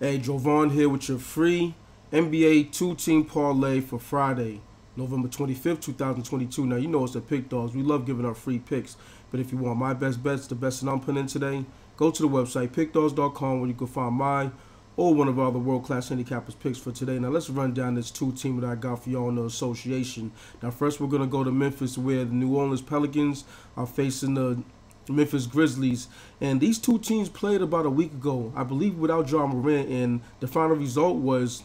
Hey, Jovan here with your free NBA two-team parlay for Friday, November 25th, 2022. Now, you know it's the Pick Dawgz. We love giving out free picks. But if you want my best bets, the best that I'm putting in today, go to the website, pickdawgz.com, where you can find my or one of our other world-class handicappers picks for today. Now, let's run down this two-team that I got for y'all in the association. Now, first, we're going to go to Memphis, where the New Orleans Pelicans are facing the Memphis Grizzlies. And these two teams played about a week ago, I believe, without Ja Morant. And the final result was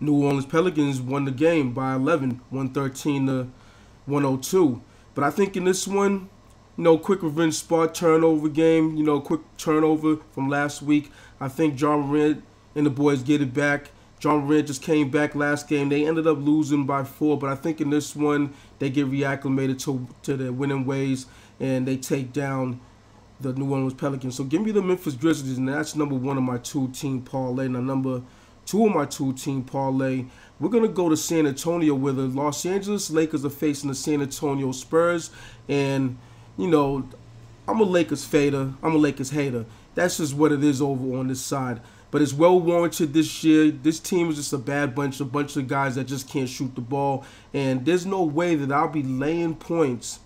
New Orleans Pelicans won the game by 11, 113 to 102. But I think in this one, you know, quick revenge spot turnover game, you know, quick turnover from last week. I think Ja Morant and the boys get it back. Ja Morant just came back last game. They ended up losing by four, but I think in this one they get reacclimated to to their winning ways and they take down the New Orleans Pelicans. So give me the Memphis Grizzlies, and that's number one of my two team parlay. Now number two of my two team parlay, we're gonna go to San Antonio where the Los Angeles Lakers are facing the San Antonio Spurs, and you know I'm a Lakers fader, I'm a Lakers hater. That's just what it is over on this side. But it's well warranted this year. This team is just a bad bunch, a bunch of guys that just can't shoot the ball. And there's no way that I'll be laying points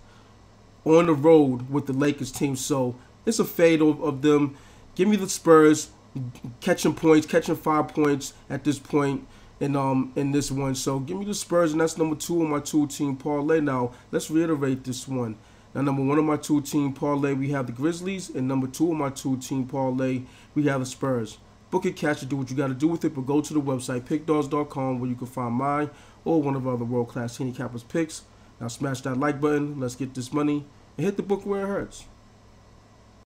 on the road with the Lakers team. So it's a fade of, of them. Give me the Spurs catching points, catching five points at this point in um in this one. So give me the Spurs, and that's number two on my two team parlay. Now let's reiterate this one. Now number one of my two team parlay we have the Grizzlies, and number two of my two team parlay we have the Spurs book it, catch it, do what you got to do with it, but go to the website, pickdawgz.com, where you can find mine or one of our other world class handicappers picks. Now smash that like button, let's get this money, and hit the book where it hurts.